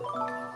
Música